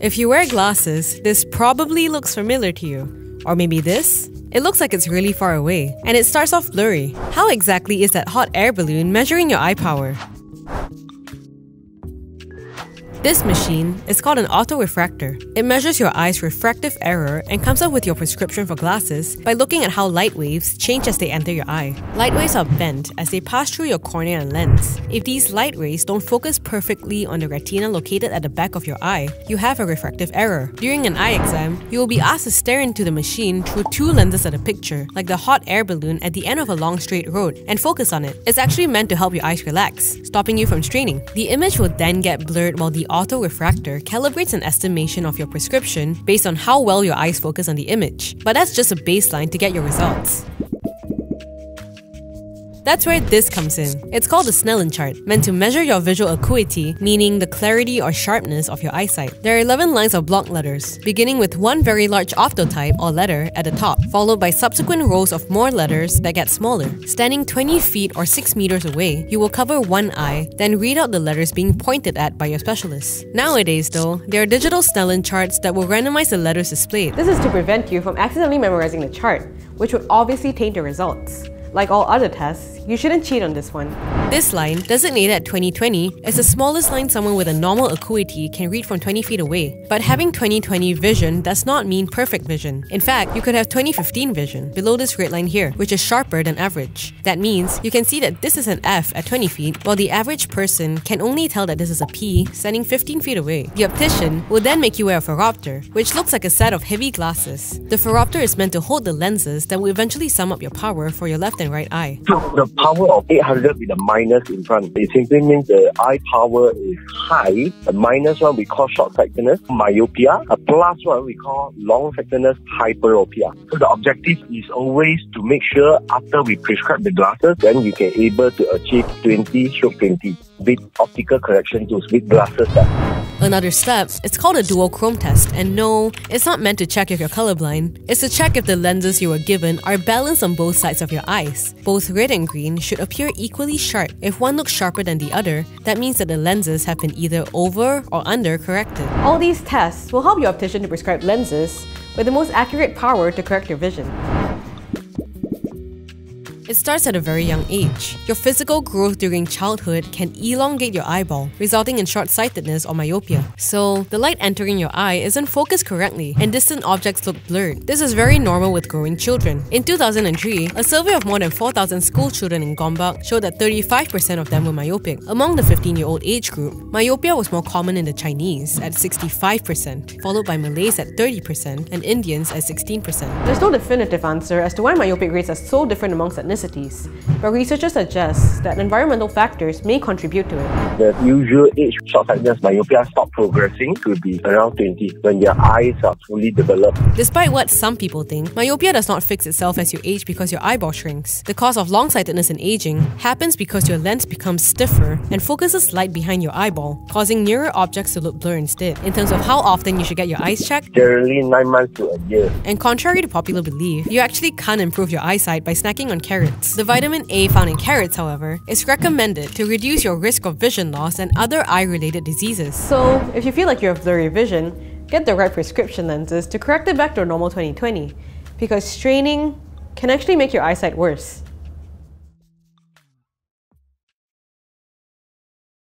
If you wear glasses, this probably looks familiar to you. Or maybe this? It looks like it's really far away, and it starts off blurry. How exactly is that hot air balloon measuring your eye power? This machine is called an autorefractor. It measures your eye's refractive error and comes up with your prescription for glasses by looking at how light waves change as they enter your eye. Light waves are bent as they pass through your cornea and lens. If these light rays don't focus perfectly on the retina located at the back of your eye, you have a refractive error. During an eye exam, you will be asked to stare into the machine through two lenses at a picture, like the hot air balloon at the end of a long straight road, and focus on it. It's actually meant to help your eyes relax, stopping you from straining. The image will then get blurred while the autorefractor calibrates an estimation of your prescription based on how well your eyes focus on the image. But that's just a baseline to get your results. That's where this comes in. It's called a Snellen chart, meant to measure your visual acuity, meaning the clarity or sharpness of your eyesight. There are 11 lines of block letters, beginning with one very large optotype or letter at the top, followed by subsequent rows of more letters that get smaller. Standing 20 feet or 6 meters away, you will cover one eye, then read out the letters being pointed at by your specialist. Nowadays, though, there are digital Snellen charts that will randomize the letters displayed. This is to prevent you from accidentally memorizing the chart, which would obviously taint your results. Like all other tests, you shouldn't cheat on this one. This line, designated at 2020, is the smallest line someone with a normal acuity can read from 20 feet away. But having 2020 vision does not mean perfect vision. In fact, you could have 2015 vision, below this red line here, which is sharper than average. That means you can see that this is an F at 20 feet, while the average person can only tell that this is a P standing 15 feet away. The optician will then make you wear a phoropter, which looks like a set of heavy glasses. The phoropter is meant to hold the lenses that will eventually sum up your power for your left left and right eye. So the power of 800 with a minus in front, it simply means the eye power is high. A minus one we call short-sightedness, myopia. A plus one we call long-sightedness, hyperopia. So the objective is always to make sure after we prescribe the glasses, then you can able to achieve 20 stroke 20 with optical correction tools, with glasses. Another step, it's called a duochrome test, and no, it's not meant to check if you're colorblind. It's to check if the lenses you were given are balanced on both sides of your eyes. Both red and green should appear equally sharp. If one looks sharper than the other, that means that the lenses have been either over or under corrected. All these tests will help your optician to prescribe lenses with the most accurate power to correct your vision. It starts at a very young age. Your physical growth during childhood can elongate your eyeball, resulting in short-sightedness or myopia. So, the light entering your eye isn't focused correctly, and distant objects look blurred. This is very normal with growing children. In 2003, a survey of more than 4,000 school children in Gombak showed that 35% of them were myopic. Among the 15-year-old age group, myopia was more common in the Chinese at 65%, followed by Malays at 30% and Indians at 16%. There's no definitive answer as to why myopic rates are so different amongst ethnicities ethnicities, but researchers suggest that environmental factors may contribute to it. The usual age short-sightedness myopia stop progressing to be around 20 when your eyes are fully developed. Despite what some people think, myopia does not fix itself as you age because your eyeball shrinks. The cause of long-sightedness in aging happens because your lens becomes stiffer and focuses light behind your eyeball, causing nearer objects to look blurry instead. In terms of how often you should get your eyes checked, generally 9 months to a year. And contrary to popular belief, you actually can't improve your eyesight by snacking on carrots carrots. The vitamin A found in carrots, however, is recommended to reduce your risk of vision loss and other eye-related diseases. So, if you feel like you have blurry vision, get the right prescription lenses to correct it back to normal 2020 because straining can actually make your eyesight worse.